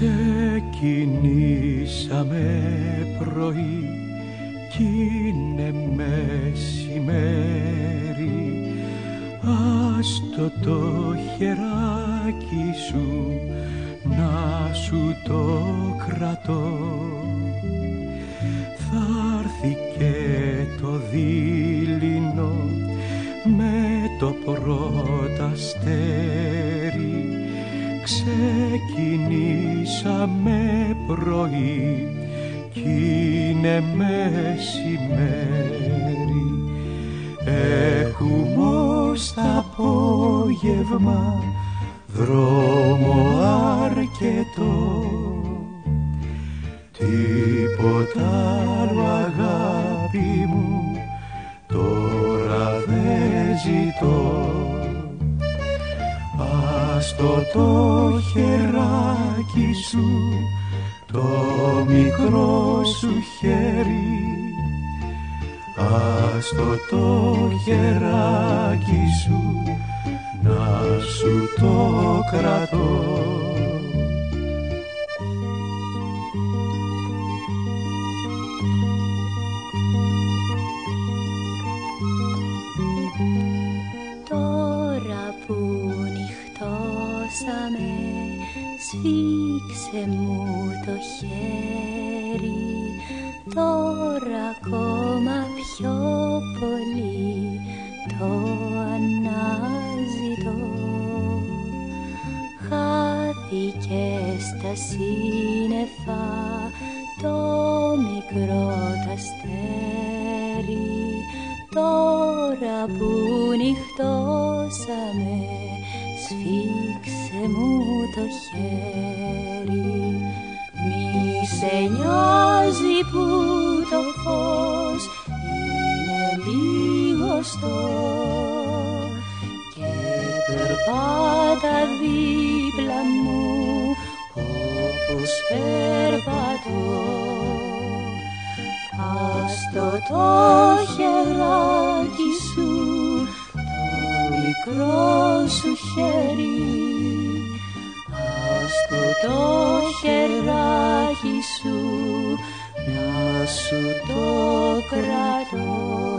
Ξεκινήσαμε πρωί κι είναι μεσημέρι. Άστο το χεράκι σου να σου το κρατώ. Θα έρθει και το δίληνο με το πρώτο αστέρι Ξεκινήσαμε πρωί κι είναι μεσημέρι. Έχουμε ως το απόγευμα δρόμο αρκετό. Τίποτα άλλο αγάπη μου τώρα δεν ζητώ Άστο το χεράκι σου το μικρό σου χέρι. Άστο το χεράκι σου να σου το κρατώ νυχτώσαμε σφίξε μου το χέρι. Τώρα ακόμα πιο πολύ το αναζητώ. Χάθηκε στα σύννεφα το μικρό τ' αστέρι τώρα που νυχτώσαμε σφίξε μου το χέρι. Μη σε νοιάζει που το φως είναι λίγωστο και περπάτα δίπλα μου όπως περπατώ. Άστο το χεράκι σου το μικρό σου χέρι σου το χεράκι σου να σου το κρατώ.